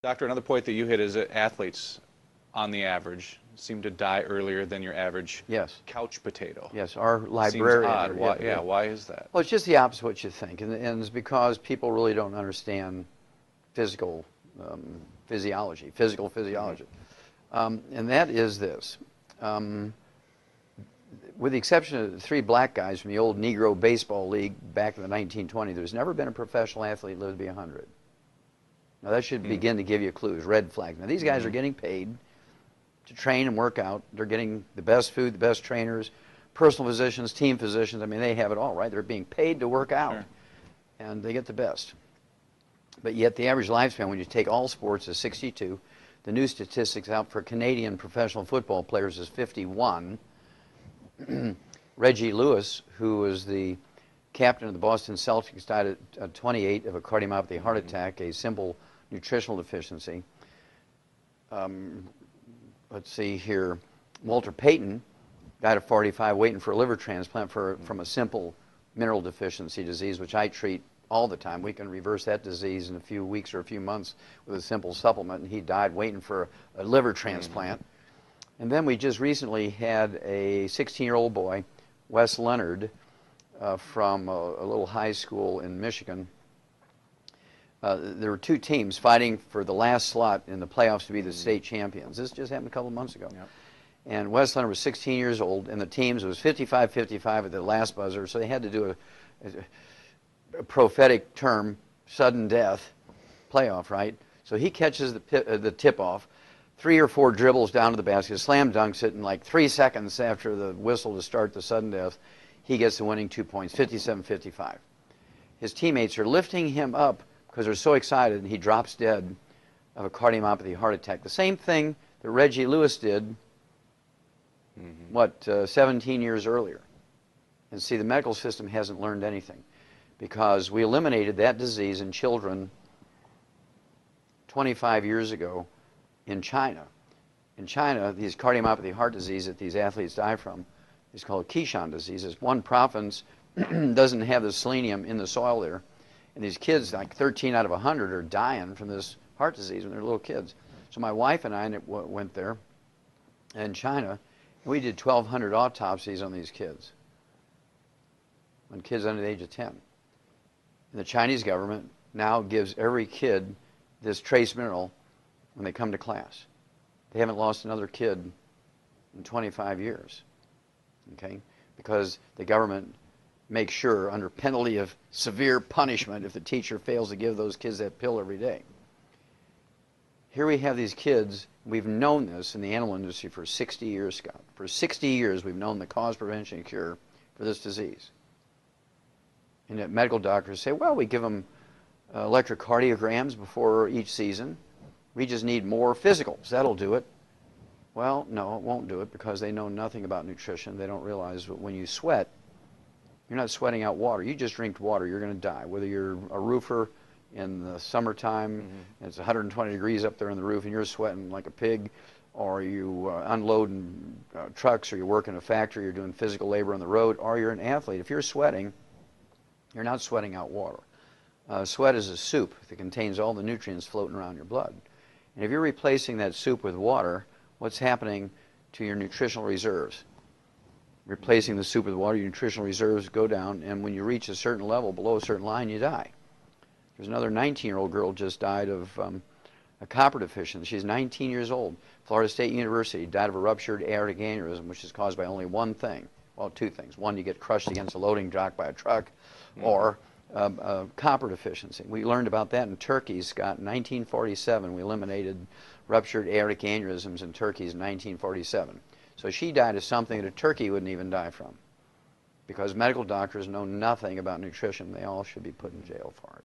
Doctor, another point that you hit is that athletes, on the average, seem to die earlier than your average Yes. couch potato. Yes, our Seems odd. or- Why, yeah, why is that? Well, it's just the opposite of what you think, and, and it's because people really don't understand physical um, physiology, physical physiology. Um, and that is this. Um, with the exception of the three black guys from the old Negro Baseball League back in the 1920s, there's never been a professional athlete lived to be 100. Now, that should hmm. begin to give you clues, red flags. Now, these guys are hmm. getting paid to train and work out. They're getting the best food, the best trainers, personal physicians, team physicians. I mean, they have it all, right? They're being paid to work out, Sure. and they get the best. But yet, the average lifespan, when you take all sports, is 62. The new statistics out for Canadian professional football players is 51. Reggie Lewis, who was the captain of the Boston Celtics, died at uh, 28 of a cardiomyopathy heart attack, a simple nutritional deficiency. Um, let's see here. Walter Payton died at 45 waiting for a liver transplant for, from a simple mineral deficiency disease, which I treat all the time. We can reverse that disease in a few weeks or a few months with a simple supplement, and he died waiting for a, a liver transplant. And then we just recently had a 16 year old boy, Wes Leonard, uh, from a, a little high school in Michigan. Uh, there were two teams fighting for the last slot in the playoffs to be the state champions. This just happened a couple of months ago. Yep. And Wes Leonard was 16 years old, and the teams was 55 55 at the last buzzer, so they had to do a, a, a prophetic term, sudden death playoff, right? So he catches the, uh, the tip off, three or four dribbles down to the basket, slam dunks it in like three seconds after the whistle to start the sudden death. He gets the winning two points, 57 55. His teammates are lifting him up because they're so excited, and he drops dead of a cardiomyopathy heart attack. The same thing that Reggie Lewis did, what, uh, 17 years earlier. And see, the medical system hasn't learned anything because we eliminated that disease in children 25 years ago in China. In China, these cardiomyopathy heart disease that these athletes die from is called Keshan disease. It's one province doesn't have the selenium in the soil there. And these kids, like 13 out of 100, are dying from this heart disease when they're little kids. So my wife and I went there in China, and we did 1,200 autopsies on these kids, on kids under the age of 10. And the Chinese government now gives every kid this trace mineral when they come to class. They haven't lost another kid in 25 years, okay? Because the government makes sure, under penalty of severe punishment, if the teacher fails to give those kids that pill every day. Here we have these kids, we've known this in the animal industry for 60 years, Scott. For 60 years, we've known the cause, prevention, and cure for this disease. And yet medical doctors say, well, we give them uh, electrocardiograms before each season. We just need more physicals. That'll do it. Well, no, it won't do it because they know nothing about nutrition. They don't realize that when you sweat, you're not sweating out water. You just drink water, you're going to die. Whether you're a roofer in the summertime, and it's 120 degrees up there on the roof, and you're sweating like a pig, or you uh, unloading uh, trucks, or you work in a factory, you're doing physical labor on the road, or you're an athlete. If you're sweating, you're not sweating out water. Uh, sweat is a soup that contains all the nutrients floating around your blood. And if you're replacing that soup with water, what's happening to your nutritional reserves? Replacing the soup with water, your nutritional reserves go down, and when you reach a certain level, below a certain line, you die. There's another 19-year-old girl just died of um, a copper deficiency. She's 19 years old. Florida State University died of a ruptured aortic aneurysm, which is caused by only one thing. Well, two things. One, you get crushed against a loading dock by a truck, or a copper deficiency. We learned about that in Turkey, Scott. In 1947, we eliminated ruptured aortic aneurysms in turkeys in 1947. So she died of something that a turkey wouldn't even die from. Because medical doctors know nothing about nutrition, they all should be put in jail for it.